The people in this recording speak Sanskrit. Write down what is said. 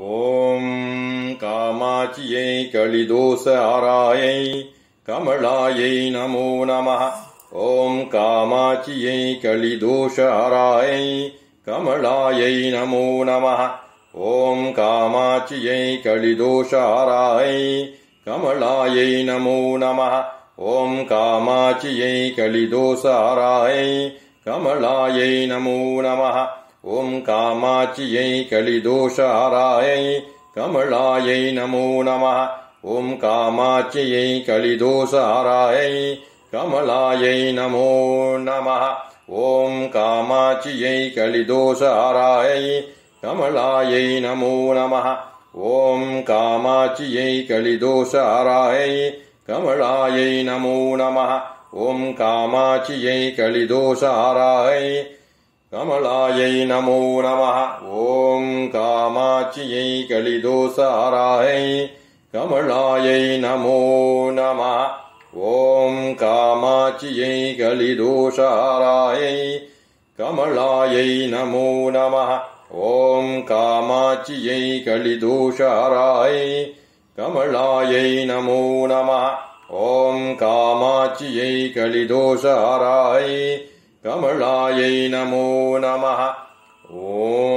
ॐ कामाचियै कलिदोषारायै कमलायै नमो नमः। ॐ कामाचियै कलिदोषारायै कमलायै नमो नमः। ॐ कामाचियै कलिदोषारायै कमलायै नमो नमः। ॐ कामाचियै कलिदोषारायै कमलायै नमो नमः ॐ कामाचियै कलिदोषारायै कमलायै नमो नमः। ॐ कामाचियै कलिदोषारायै कमलायै नमो नमः। ॐ कामाचियै कलिदोषारायै कमलायै नमो नमः। ॐ कामाचियै कलिदोषारायै कमलायै नमो नमः। ॐ कामाचियै कलिदोषारायै कमलायै नमो नमः। ॐ कामाचियै कलिदोषारायै कमलायै नमो नमः। ॐ कामाचियै कलिदोषारायै कमलायै नमो नमः। ॐ कामाचियै कलिदोषारायै कमलायै नमो नमः। ॐ कामाचियै कलिदोषारायै कमलायै नमो नमः। ॐ